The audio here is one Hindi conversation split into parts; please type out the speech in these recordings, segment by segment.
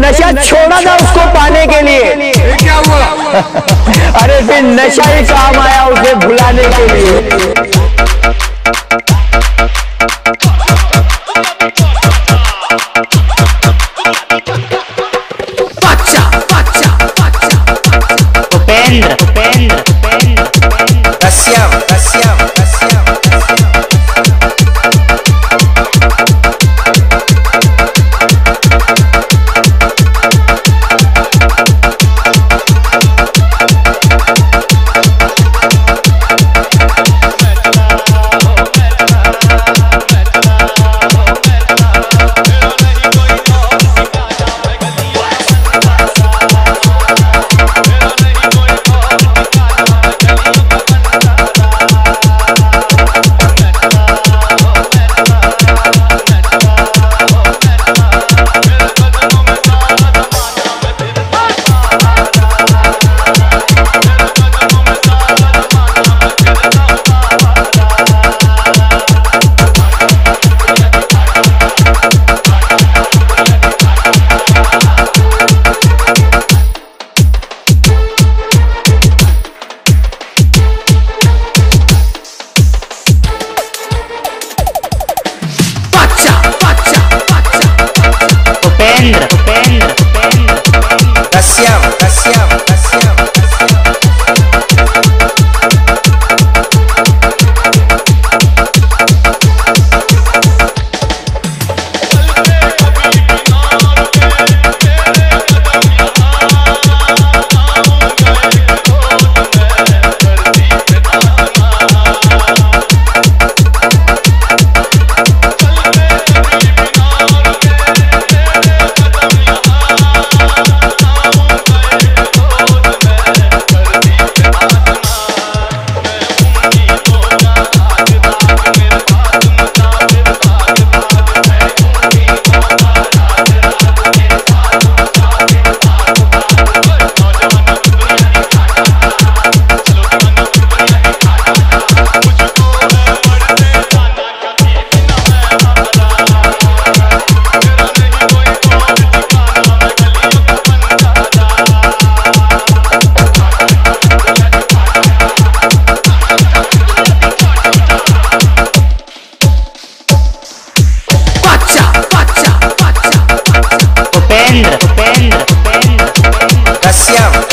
नशा छोड़ा था उसको पाने के लिए। क्या हुआ? अरे फिर नशा ही काम आया उसे भुलाने के लिए। उपेंद्र पेंड कश्यप कश्यप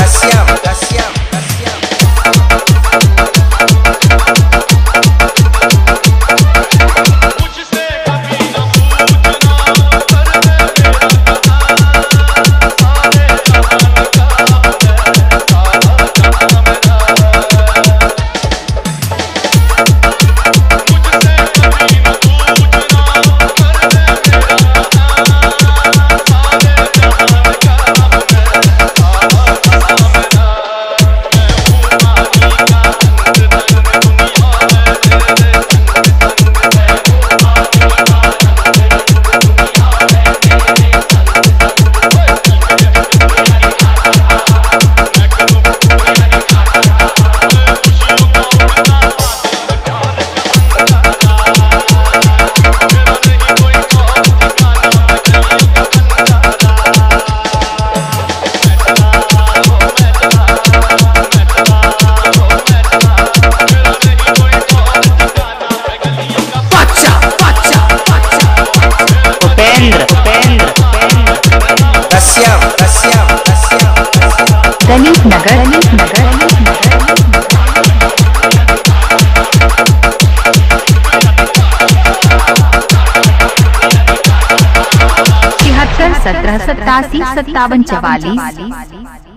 छिहत्तर सत्रह सत्तासी सत्तावन चवालीस।